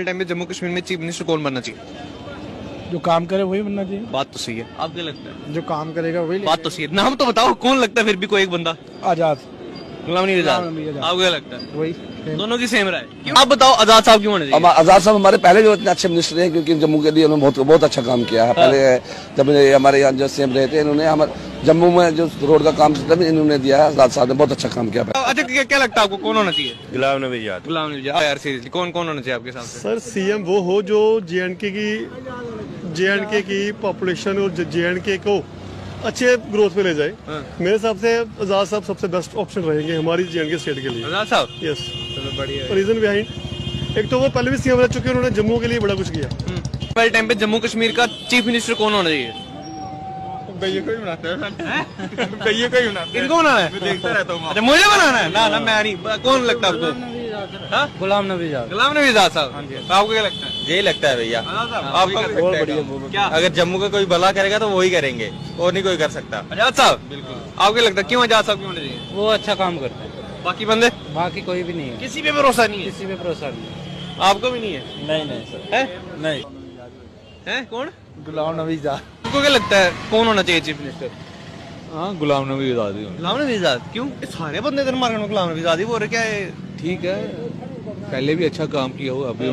Time में जम्मू कश्मीर में chief minister कौन बनना चाहिए? जो काम करे वही बनना चाहिए। बात तो सही है। आप क्या लगता है? जो काम करेगा वही बात तो सही है। नाम तो बताओ कौन लगता है फिर भी कोई एक बंदा? आज़ाद। गुलाम नबी आज़ाद। आपको क्या लगता है? वही दोनों की सेम राय। क्यों? आप बताओ आज़ाद साहब क्यों होने चाहिए? आज़ाद साहब हमारे पहले जो इतने अच्छे मिनिस्टर हैं क्योंकि जम्मू के लिए उन्होंने बहुत बहुत अच्छा काम किया। है। पहले जब हमारे यहाँ जो सीएम रहे थे इन्होंने हमारे जम्मू में जो रोड का काम था इन्होंने दिया है। आज़ाद साहब ने बहुत अच्छा काम किया। अच्छा क्या, क्या लगता है आपको? कौन होना चाहिए? गुलाम नबी आज़ाद गुलाम नबी आज़ाद यार सीरियसली कौन कौन होना चाहिए आपके हिसाब से सर सीएम वो हो जो जेएंडके की जेएंडके की पॉपुलेशन और जेएंडके को अच्छे ग्रोथ पे ले जाए। हाँ। मेरे हिसाब से आज़ाद साहब सबसे बेस्ट ऑप्शन रहेंगे हमारी जेएंडके स्टेट के लिए। आज़ाद साहब? यस चलो बढ़िया रीजन बिहाइंड एक तो वो पहले भी सीएम रह चुके हैं उन्होंने जम्मू के लिए बड़ा कुछ किया। पहले टाइम पे जम्मू कश्मीर का चीफ मिनिस्टर कौन होना चाहिए? कहिए कोई बना इनको बनाना है? देखता रहता हूँ। अच्छा मुझे बनाना है? ना ना मैं नहीं। कौन लगता है आपको हाँ? गुलाम नबी आज़ाद गुलाम नबी आज़ाद साहब। तो आपको क्या लगता है? यही लगता है भैया। आपको क्या अगर जम्मू का कोई भला करेगा तो वही करेंगे और नहीं कोई कर सकता। आज़ाद साहब बिल्कुल। आपको क्या लगता है क्यों आज़ाद साहब क्यों चाहिए? वो अच्छा काम करते हैं। बाकी बंदे? बाकी कोई भी नहीं है। किसी पे भरोसा नहीं है। किसी पे भरोसा नहीं आपको भी नहीं है? नहीं नहीं सर। है? नहीं। है? कौन? गुलाम नबी आज़ाद आपको क्या लगता है कौन होना चाहिए चीफ मिनिस्टर? हाँ गुलाम नबी आज़ाद गुलाम नबी आज़ाद क्यों? सारे बंदे इधर मार्केट में गुलाम नबी आज़ाद ही बोल रहे क्या है ठीक है। पहले भी अच्छा काम किया हो अभी